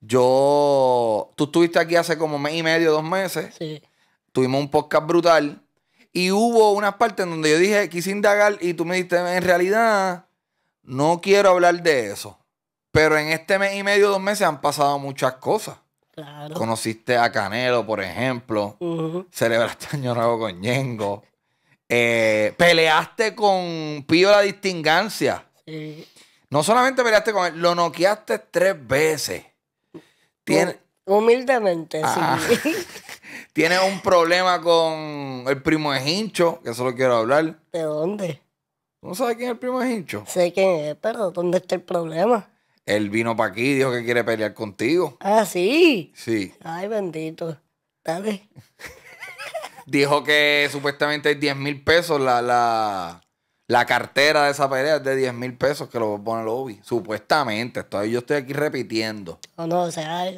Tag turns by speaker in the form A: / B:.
A: Yo, tú estuviste aquí hace como mes y medio, dos meses.
B: Sí.
A: Tuvimos un podcast brutal. Y hubo unas partes en donde yo dije, quise indagar y tú me dijiste, en realidad, no quiero hablar de eso. Pero en este mes y medio, dos meses han pasado muchas cosas.
B: Claro.
A: Conociste a Canelo, por ejemplo.
B: Ujú.
A: Celebraste Año Nuevo con Ñengo. Eh, peleaste con Pío la Distingancia.
B: Sí.
A: No solamente peleaste con él, lo noqueaste tres veces. Tiene,
B: Humildemente,
A: Ah.
B: sí.
A: tiene un problema con el primo de Hincho, que eso lo quiero hablar.
B: ¿De dónde?
A: ¿Tú ¿No sabes quién es el primo de Hincho?
B: Sé quién es, pero ¿dónde está el problema?
A: Él vino para aquí y dijo que quiere pelear contigo.
B: Ah, sí.
A: Sí.
B: Ay, bendito. Dale.
A: Dijo que supuestamente hay 10 mil pesos la, la, la cartera de esa pelea es de 10 mil pesos que lo pone el Obi. Supuestamente. Estoy, yo estoy aquí repitiendo.
B: O no, o sea,